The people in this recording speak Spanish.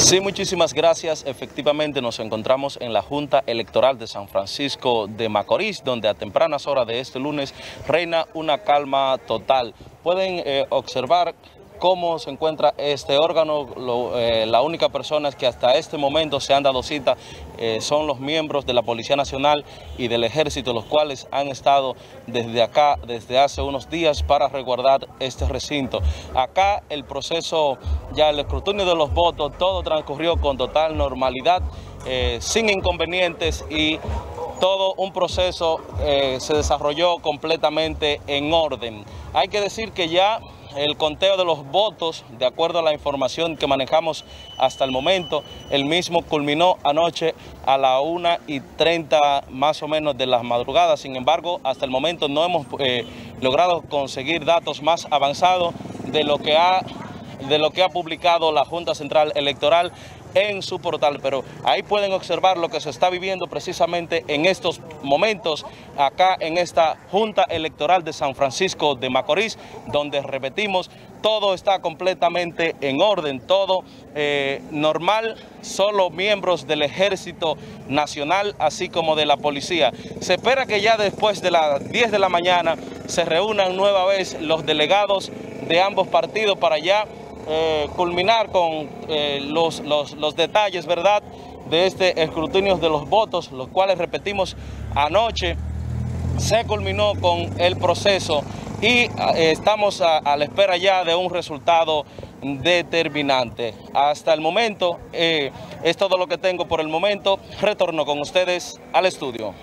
Sí, muchísimas gracias. Efectivamente nos encontramos en la Junta Electoral de San Francisco de Macorís, donde a tempranas horas de este lunes reina una calma total. Pueden eh, observar cómo se encuentra este órgano. Eh, la única persona que hasta este momento se han dado cita eh, son los miembros de la Policía Nacional y del Ejército, los cuales han estado desde acá, desde hace unos días, para resguardar este recinto. Acá el proceso, ya el escrutinio de los votos, todo transcurrió con total normalidad, eh, sin inconvenientes y todo un proceso se desarrolló completamente en orden. Hay que decir que ya el conteo de los votos, de acuerdo a la información que manejamos hasta el momento, el mismo culminó anoche a la 1 y 30 más o menos de las madrugadas. Sin embargo, hasta el momento no hemos eh, logrado conseguir datos más avanzados de lo que ha de lo que ha publicado la Junta Central Electoral en su portal, pero ahí pueden observar lo que se está viviendo precisamente en estos momentos acá en esta Junta Electoral de San Francisco de Macorís, donde repetimos, todo está completamente en orden, todo eh, normal, solo miembros del Ejército Nacional, así como de la Policía. Se espera que ya después de las 10 de la mañana se reúnan nueva vez los delegados de ambos partidos para ya eh, culminar con eh, los, los, detalles, ¿verdad?, de este escrutinio de los votos, los cuales, repetimos, anoche se culminó con el proceso y eh, estamos a, la espera ya de un resultado determinante. Hasta el momento, es todo lo que tengo por el momento. Retorno con ustedes al estudio.